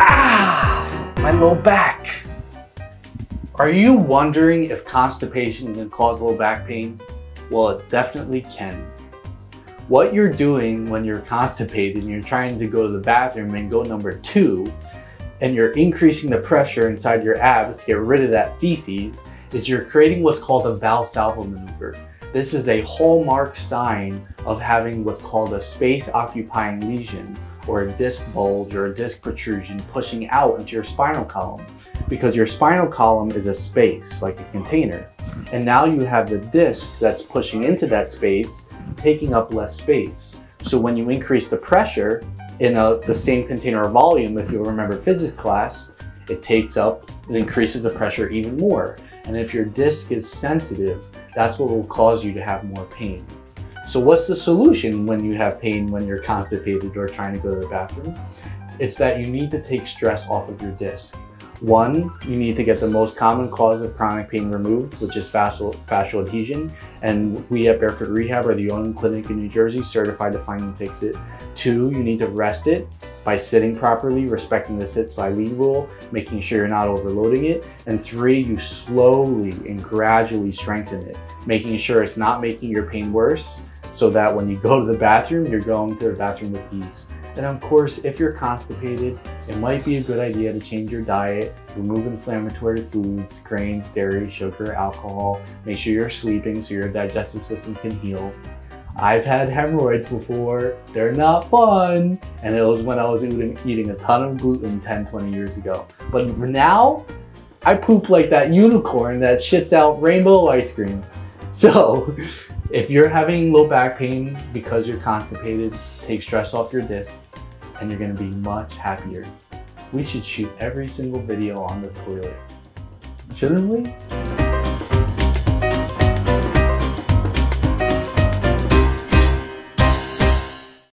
ah, my low back. Are you wondering if constipation can cause low back pain? Well, it definitely can. What you're doing when you're constipated and you're trying to go to the bathroom and go number two, and you're increasing the pressure inside your abs to get rid of that feces, is you're creating what's called a Valsalva maneuver. This is a hallmark sign of having what's called a space occupying lesion or a disc bulge or a disc protrusion pushing out into your spinal column because your spinal column is a space like a container. And now you have the disc that's pushing into that space, taking up less space. So when you increase the pressure in a, the same container of volume, if you remember physics class, it takes up, it increases the pressure even more. And if your disc is sensitive, that's what will cause you to have more pain. So what's the solution when you have pain when you're constipated or trying to go to the bathroom? It's that you need to take stress off of your disc. One, you need to get the most common cause of chronic pain removed, which is fascial, fascial adhesion. And we at Barefoot Rehab are the only clinic in New Jersey certified to find and fix it. Two, you need to rest it by sitting properly, respecting the sit slide lead rule, making sure you're not overloading it. And three, you slowly and gradually strengthen it, making sure it's not making your pain worse so that when you go to the bathroom, you're going to the bathroom with ease. And of course, if you're constipated, it might be a good idea to change your diet, remove inflammatory foods, grains, dairy, sugar, alcohol, make sure you're sleeping so your digestive system can heal. I've had hemorrhoids before, they're not fun. And it was when I was eating, eating a ton of gluten 10, 20 years ago. But now, I poop like that unicorn that shits out rainbow ice cream. So, if you're having low back pain because you're constipated, take stress off your disc and you're gonna be much happier. We should shoot every single video on the toilet. Shouldn't we?